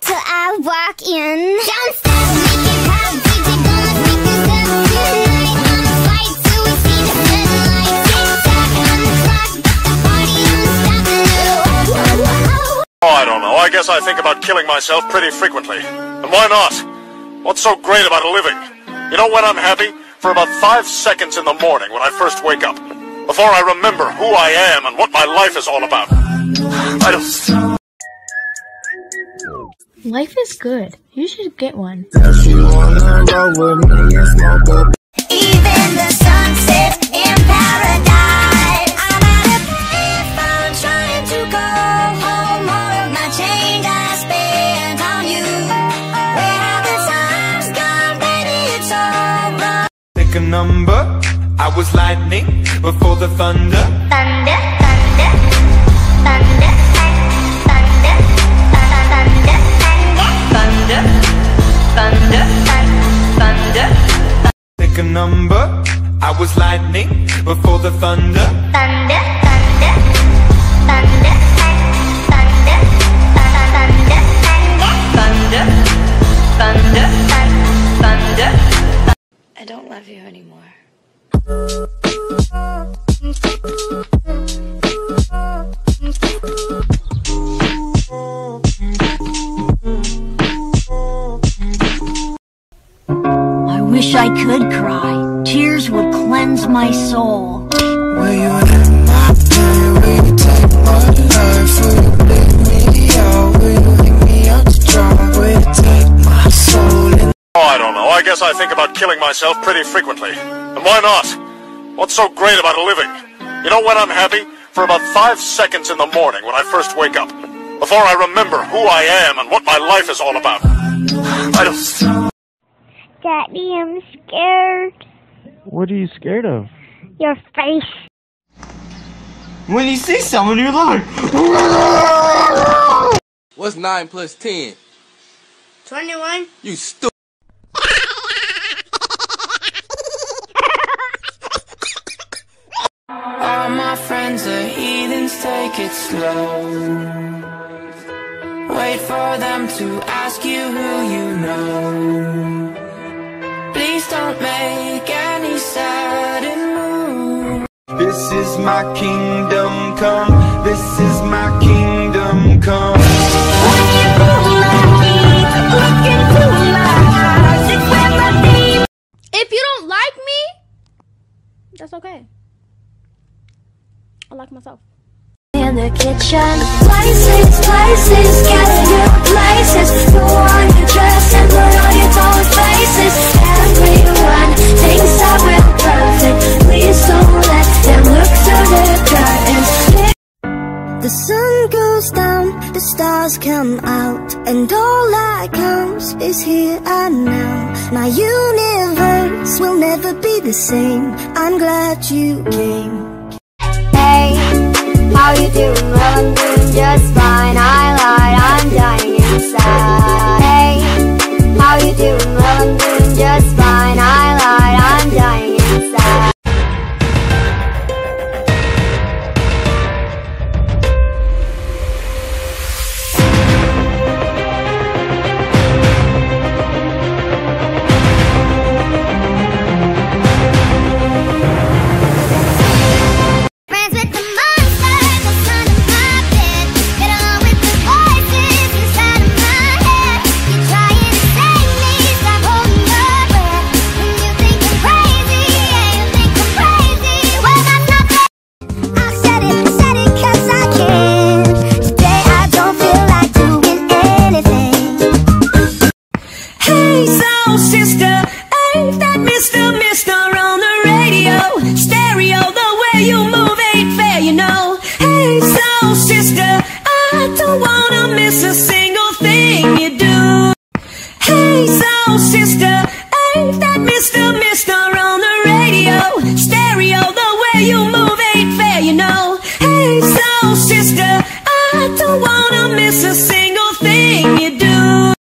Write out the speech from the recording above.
till I walk in. Don't stop, make it pop, DJ gonna this up tonight. Till we see the sunlight. On the clock, but the party. Oh, I don't know. I guess I think about killing myself pretty frequently. And why not? What's so great about a living? You know when I'm happy? For about five seconds in the morning when I first wake up. Before I remember who I am and what my life is all about. I don't... Life is good. You should get one. Even the sunset in paradise. I'm at a payphone trying to go home. All of my change I spent on you. Where have the times gone, baby? It's all. Pick a number. I was lightning before the thunder. Thunder, thunder, thunder, thunder, number. I was lightning before the thunder. thunder, thunder, thunder, thunder, thunder, Thunder, thunder, thunder. I don't love you anymore. I could cry. Tears would cleanse my soul. Will you let my pain? Will you take my life? Will you let me out? Will you leave me out to dry? Will you take my soul? And Oh, I don't know. I guess I think about killing myself pretty frequently. And why not? What's so great about a living? You know when I'm happy? For about five seconds in the morning when I first wake up. Before I remember who I am and what my life is all about. I don't... Daddy, I'm scared. What are you scared of? Your face. When you see someone you like. What's 9 plus 10? 21? You stupid. all my friends are heathens, take it slow. Wait for them to ask you who you know. Please don't make any sudden moves. This is my kingdom come. This is my kingdom come. If you don't like me, that's okay. I like myself. In the kitchen, places, places, get your places. Stars come out, and all that counts is here and now. My universe will never be the same. I'm glad you came. Hey, how you doing? Well, I'm doing